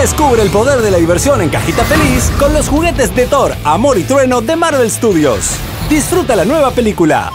Descubre el poder de la diversión en cajita feliz con los juguetes de Thor, Amor y Trueno de Marvel Studios. Disfruta la nueva película